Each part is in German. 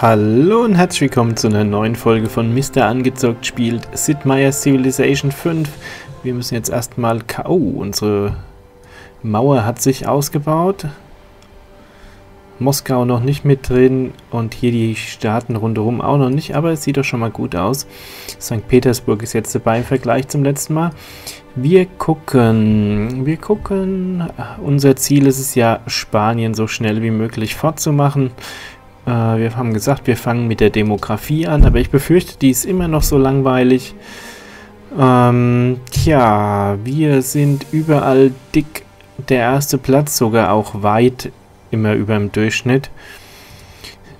Hallo und herzlich willkommen zu einer neuen Folge von Mr. Angezockt spielt Sid Meier's Civilization 5. Wir müssen jetzt erstmal... Oh, unsere Mauer hat sich ausgebaut. Moskau noch nicht mit drin und hier die Staaten rundherum auch noch nicht, aber es sieht doch schon mal gut aus. St. Petersburg ist jetzt dabei im Vergleich zum letzten Mal. Wir gucken, wir gucken, unser Ziel ist es ja, Spanien so schnell wie möglich fortzumachen. Äh, wir haben gesagt, wir fangen mit der Demografie an, aber ich befürchte, die ist immer noch so langweilig. Ähm, tja, wir sind überall dick der erste Platz, sogar auch weit immer über dem Durchschnitt.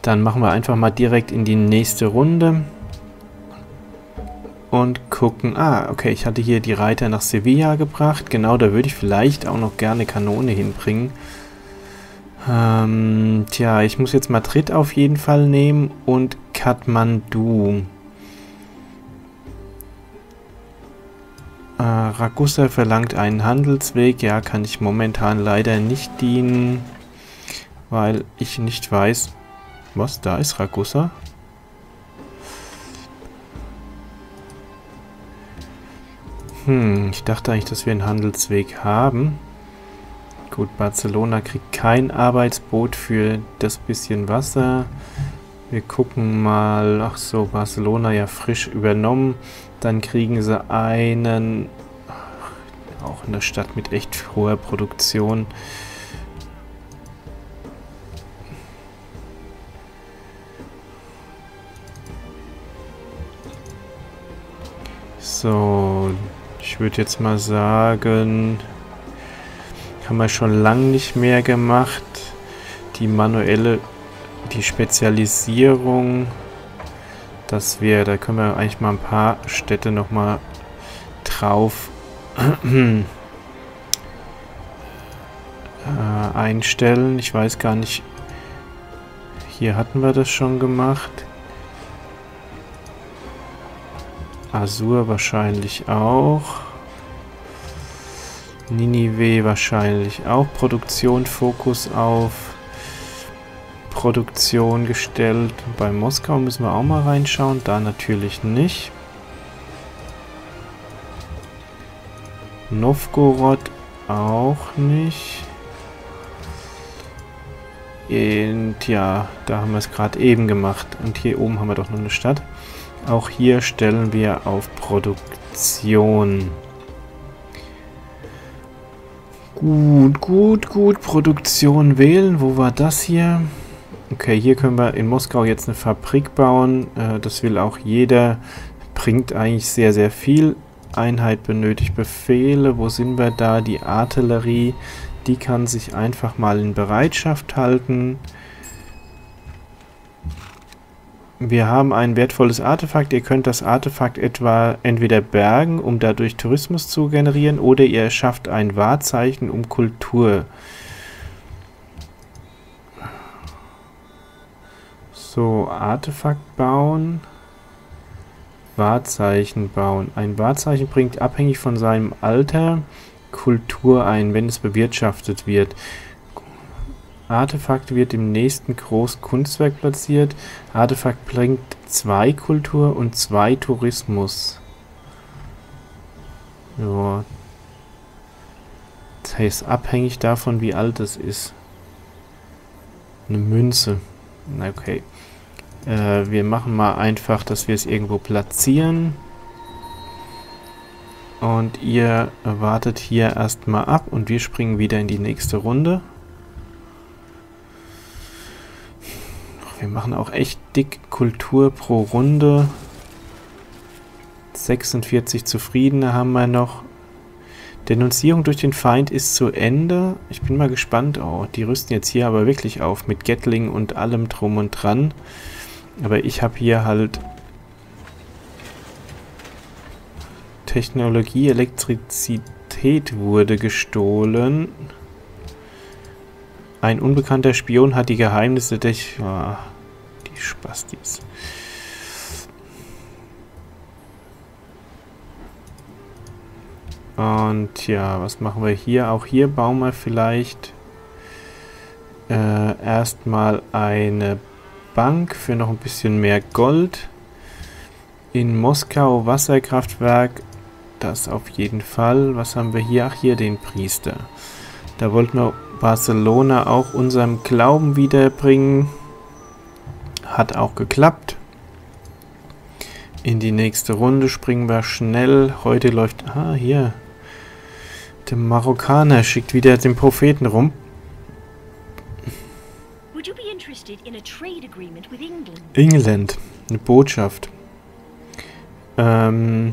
Dann machen wir einfach mal direkt in die nächste Runde. Und gucken, ah, okay, ich hatte hier die Reiter nach Sevilla gebracht. Genau, da würde ich vielleicht auch noch gerne Kanone hinbringen. Ähm, tja, ich muss jetzt Madrid auf jeden Fall nehmen und Kathmandu. Äh, Ragusa verlangt einen Handelsweg. Ja, kann ich momentan leider nicht dienen, weil ich nicht weiß... Was, da ist Ragusa? Hm, ich dachte eigentlich, dass wir einen Handelsweg haben. Gut, Barcelona kriegt kein Arbeitsboot für das bisschen Wasser. Wir gucken mal. Ach so, Barcelona ja frisch übernommen. Dann kriegen sie einen, auch in der Stadt mit echt hoher Produktion. So, ich würde jetzt mal sagen, haben wir schon lange nicht mehr gemacht. Die manuelle, die Spezialisierung dass wir, da können wir eigentlich mal ein paar Städte nochmal drauf äh, einstellen. Ich weiß gar nicht, hier hatten wir das schon gemacht. Azur wahrscheinlich auch. Ninive wahrscheinlich auch. Produktion, Fokus auf Produktion gestellt. Bei Moskau müssen wir auch mal reinschauen. Da natürlich nicht. Novgorod auch nicht. Und ja, da haben wir es gerade eben gemacht. Und hier oben haben wir doch noch eine Stadt. Auch hier stellen wir auf Produktion. Gut, gut, gut. Produktion wählen. Wo war das hier? Okay, hier können wir in Moskau jetzt eine Fabrik bauen. Äh, das will auch jeder. Bringt eigentlich sehr, sehr viel. Einheit benötigt Befehle. Wo sind wir da? Die Artillerie. Die kann sich einfach mal in Bereitschaft halten. Wir haben ein wertvolles Artefakt. Ihr könnt das Artefakt etwa entweder bergen, um dadurch Tourismus zu generieren, oder ihr erschafft ein Wahrzeichen, um Kultur So, Artefakt bauen. Wahrzeichen bauen. Ein Wahrzeichen bringt abhängig von seinem Alter Kultur ein, wenn es bewirtschaftet wird. Artefakt wird im nächsten großen Kunstwerk platziert. Artefakt bringt zwei Kultur und zwei Tourismus. Ja. Das heißt, abhängig davon, wie alt es ist. Eine Münze. Okay. Äh, wir machen mal einfach, dass wir es irgendwo platzieren. Und ihr wartet hier erstmal ab und wir springen wieder in die nächste Runde. Wir machen auch echt dick Kultur pro Runde. 46 Zufriedene haben wir noch. Denunzierung durch den Feind ist zu Ende. Ich bin mal gespannt. Oh, die rüsten jetzt hier aber wirklich auf mit Gatling und allem drum und dran. Aber ich habe hier halt Technologie, Elektrizität wurde gestohlen. Ein unbekannter Spion hat die Geheimnisse der... Spastis. Und ja, was machen wir hier? Auch hier bauen wir vielleicht äh, erstmal eine Bank für noch ein bisschen mehr Gold. In Moskau Wasserkraftwerk. Das auf jeden Fall. Was haben wir hier? Ach, hier den Priester. Da wollten wir Barcelona auch unserem Glauben wiederbringen. Hat auch geklappt. In die nächste Runde springen wir schnell. Heute läuft... Ah, hier. Der Marokkaner schickt wieder den Propheten rum. England. Eine Botschaft. Ähm...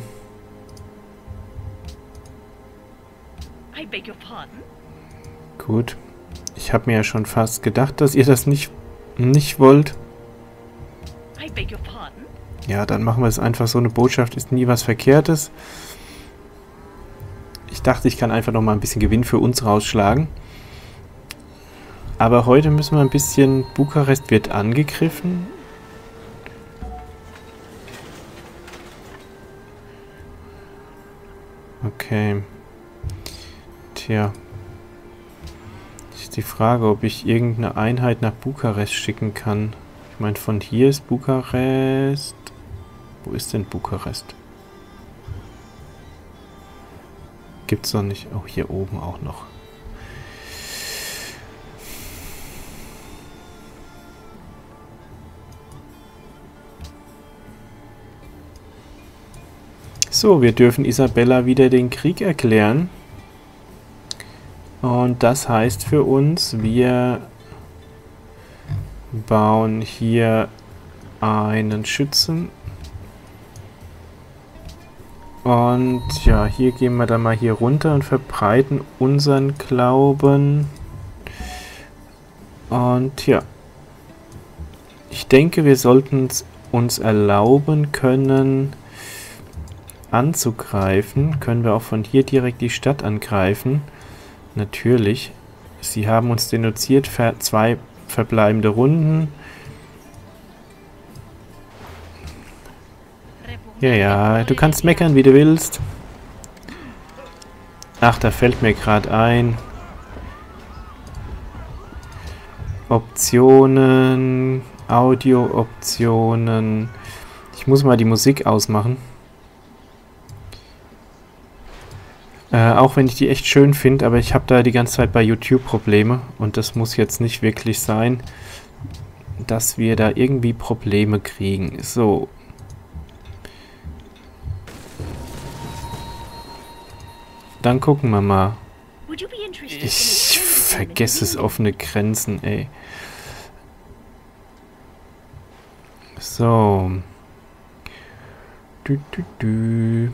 Gut. Ich habe mir ja schon fast gedacht, dass ihr das nicht, nicht wollt. Ja, dann machen wir es einfach so. Eine Botschaft ist nie was Verkehrtes. Ich dachte, ich kann einfach noch mal ein bisschen Gewinn für uns rausschlagen. Aber heute müssen wir ein bisschen... Bukarest wird angegriffen. Okay. Tja. Ist die Frage, ob ich irgendeine Einheit nach Bukarest schicken kann. Ich meine, von hier ist Bukarest... Wo ist denn Bukarest? Gibt's noch nicht. Oh, hier oben auch noch. So, wir dürfen Isabella wieder den Krieg erklären. Und das heißt für uns, wir bauen hier einen Schützen und ja, hier gehen wir dann mal hier runter und verbreiten unseren Glauben. Und ja. Ich denke, wir sollten uns erlauben können, anzugreifen. Können wir auch von hier direkt die Stadt angreifen. Natürlich. Sie haben uns denunziert, zwei verbleibende Runden. Ja, ja, du kannst meckern, wie du willst. Ach, da fällt mir gerade ein. Optionen, Audio-Optionen. Ich muss mal die Musik ausmachen. Äh, auch wenn ich die echt schön finde, aber ich habe da die ganze Zeit bei YouTube Probleme. Und das muss jetzt nicht wirklich sein, dass wir da irgendwie Probleme kriegen. So, Dann gucken wir mal. Ich vergesse es offene Grenzen, ey. So. Du, du, du.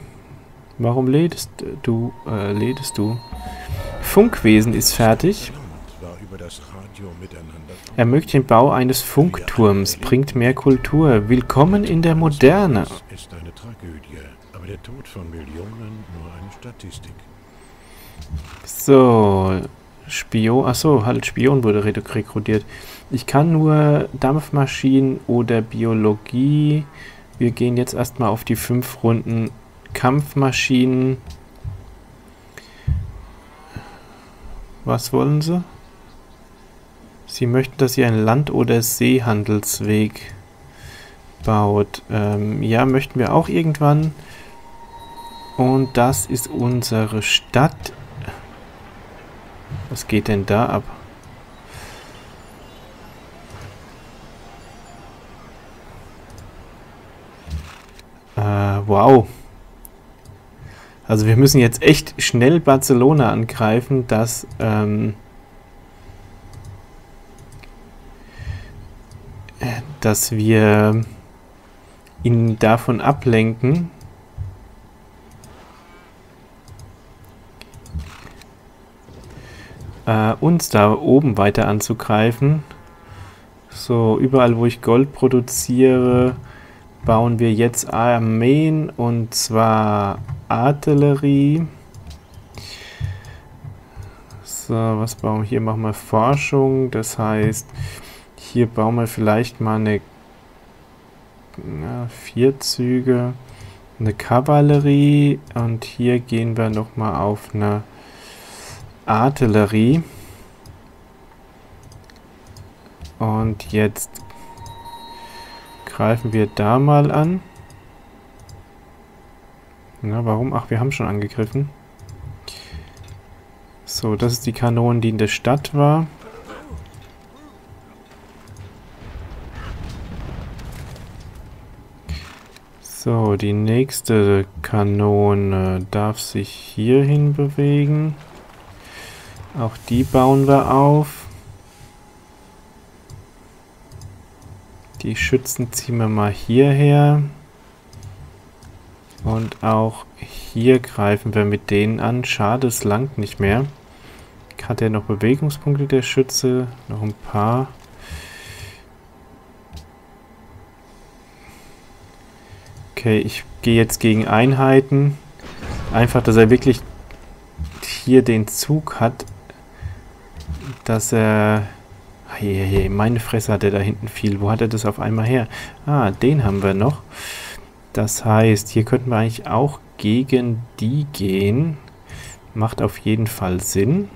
Warum lädest du? Äh, lädest du? Funkwesen ist fertig. Er möchte den Bau eines Funkturms, bringt mehr Kultur. Willkommen in der Moderne. ist eine Tragödie, aber der Tod von Millionen nur eine Statistik. So, Spion, achso, halt Spion wurde rekrutiert. Ich kann nur Dampfmaschinen oder Biologie. Wir gehen jetzt erstmal auf die fünf Runden Kampfmaschinen. Was wollen sie? Sie möchten, dass ihr einen Land- oder Seehandelsweg baut. Ähm, ja, möchten wir auch irgendwann. Und das ist unsere Stadt was geht denn da ab? Äh, wow. Also wir müssen jetzt echt schnell Barcelona angreifen, dass ähm, dass wir ihn davon ablenken, äh, uns da oben weiter anzugreifen. So, überall wo ich Gold produziere, bauen wir jetzt Armeen und zwar Artillerie. So, was bauen wir hier? Machen wir Forschung, das heißt, hier bauen wir vielleicht mal eine ja, vier Züge, eine Kavallerie und hier gehen wir nochmal auf eine Artillerie. Und jetzt greifen wir da mal an. Na, warum? Ach, wir haben schon angegriffen. So, das ist die Kanone, die in der Stadt war. So, die nächste Kanone darf sich hierhin bewegen. Auch die bauen wir auf. Die Schützen ziehen wir mal hierher. Und auch hier greifen wir mit denen an. Schade, es langt nicht mehr. Hat er noch Bewegungspunkte, der Schütze? Noch ein paar. Okay, ich gehe jetzt gegen Einheiten. Einfach, dass er wirklich hier den Zug hat, dass er... Hey, meine Fresse hat er da hinten viel. Wo hat er das auf einmal her? Ah, den haben wir noch. Das heißt, hier könnten wir eigentlich auch gegen die gehen. Macht auf jeden Fall Sinn.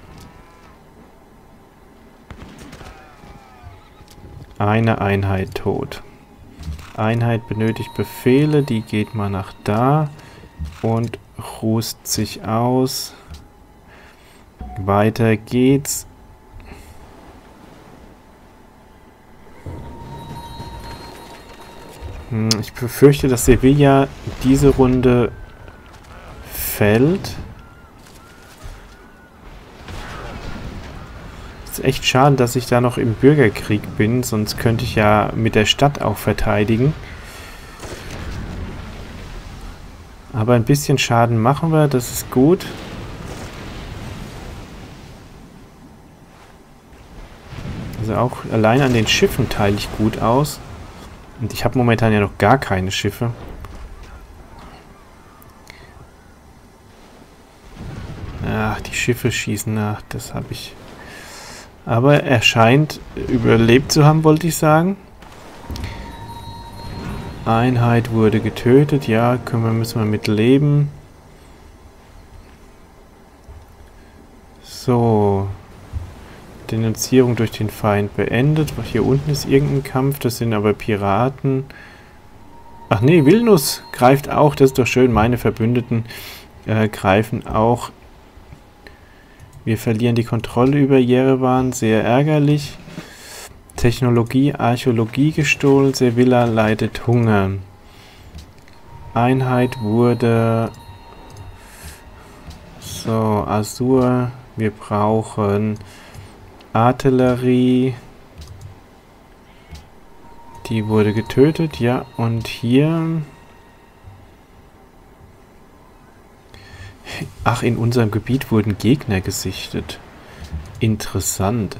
Eine Einheit tot. Einheit benötigt Befehle, die geht mal nach da und rußt sich aus. Weiter geht's. Ich befürchte, dass Sevilla diese Runde fällt. ist echt schade, dass ich da noch im Bürgerkrieg bin, sonst könnte ich ja mit der Stadt auch verteidigen. Aber ein bisschen Schaden machen wir, das ist gut. Also auch allein an den Schiffen teile ich gut aus. Und ich habe momentan ja noch gar keine Schiffe. Ach, die Schiffe schießen nach, das habe ich aber er scheint überlebt zu haben, wollte ich sagen. Einheit wurde getötet. Ja, können wir, müssen wir mit leben. So. Denunzierung durch den Feind beendet. Hier unten ist irgendein Kampf. Das sind aber Piraten. Ach nee, Vilnus greift auch. Das ist doch schön. Meine Verbündeten äh, greifen auch wir verlieren die Kontrolle über Jerewan, sehr ärgerlich. Technologie, Archäologie gestohlen, Sevilla leidet Hunger. Einheit wurde... So, Azur, wir brauchen Artillerie. Die wurde getötet, ja. Und hier Ach, in unserem Gebiet wurden Gegner gesichtet. Interessant.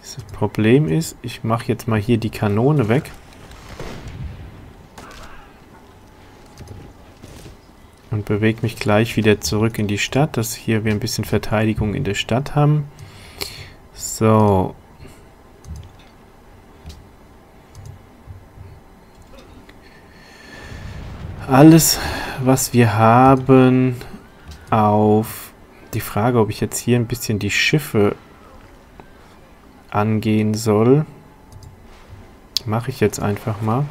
Das Problem ist, ich mache jetzt mal hier die Kanone weg. Und bewege mich gleich wieder zurück in die Stadt, dass hier wir ein bisschen Verteidigung in der Stadt haben. So. Alles, was wir haben, auf die Frage, ob ich jetzt hier ein bisschen die Schiffe angehen soll. Mache ich jetzt einfach mal.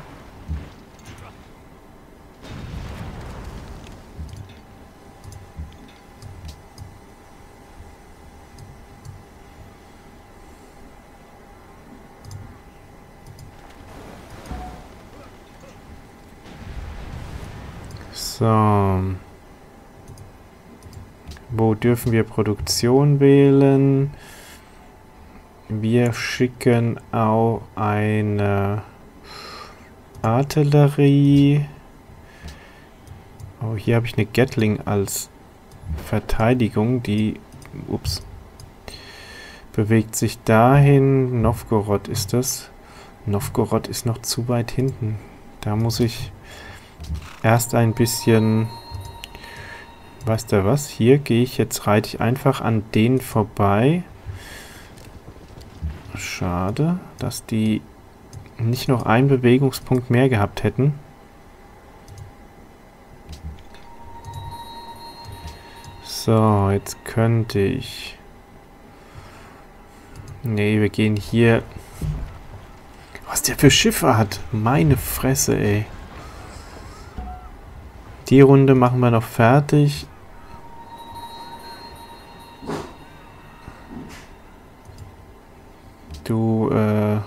So. Wo dürfen wir Produktion wählen? Wir schicken auch eine Artillerie. Oh, hier habe ich eine Gatling als Verteidigung, die ups, bewegt sich dahin. Novgorod ist das. Novgorod ist noch zu weit hinten. Da muss ich erst ein bisschen Weißt du was? Hier gehe ich jetzt, reite ich einfach an denen vorbei. Schade, dass die nicht noch einen Bewegungspunkt mehr gehabt hätten. So, jetzt könnte ich... Nee, wir gehen hier... Was der für Schiffe hat. Meine Fresse, ey. Die Runde machen wir noch fertig. Du äh,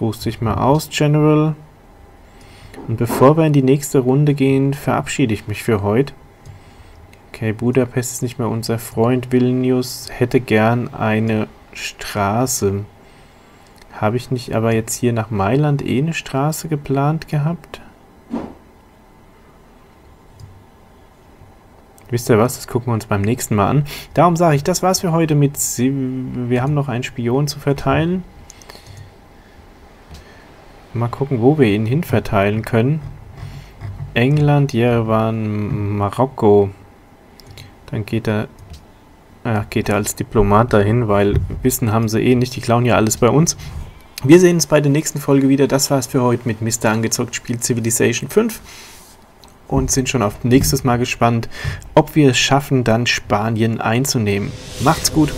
ruhst dich mal aus, General. Und bevor wir in die nächste Runde gehen, verabschiede ich mich für heute. Okay, Budapest ist nicht mehr unser Freund. Vilnius hätte gern eine Straße. Habe ich nicht aber jetzt hier nach Mailand eh eine Straße geplant gehabt? Wisst ihr was, das gucken wir uns beim nächsten Mal an. Darum sage ich, das war's für heute mit... Wir haben noch einen Spion zu verteilen. Mal gucken, wo wir ihn hin verteilen können. England, Jerewan, Marokko. Dann geht er, äh, geht er als Diplomat dahin, weil Wissen haben sie eh nicht. Die klauen ja alles bei uns. Wir sehen uns bei der nächsten Folge wieder. Das war's für heute mit Mr. Angezockt Spiel Civilization 5. Und sind schon auf nächstes Mal gespannt, ob wir es schaffen, dann Spanien einzunehmen. Macht's gut!